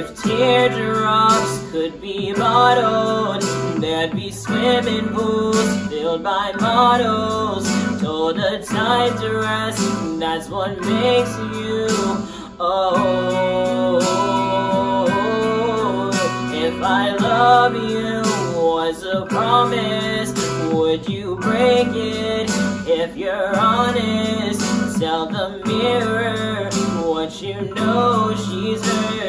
If teardrops could be bottled, there'd be swimming pools filled by models. Told the time to rest, that's what makes you. Oh, if I love you was a promise, would you break it? If you're honest, tell the mirror what you know she's heard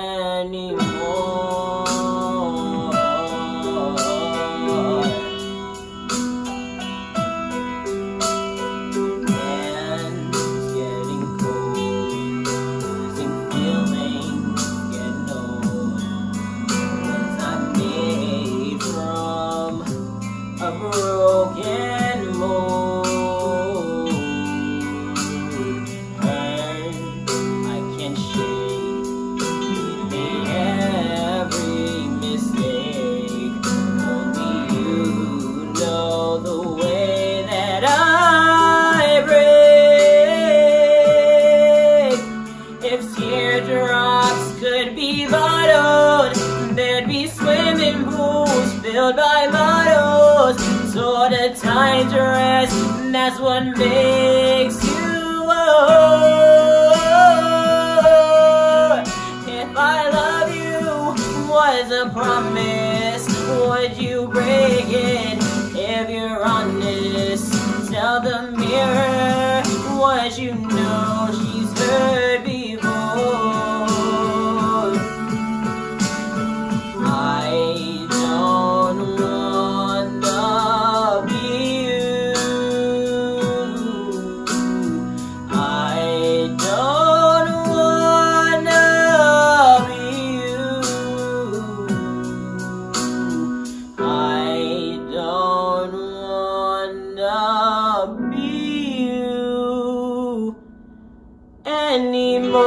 anymore. Could be bottled, there'd be swimming pools filled by models. Sort of time to rest, that's what makes you. Oh, if I love you was a promise, would you break it? If you're honest, tell the mirror what you know anymore.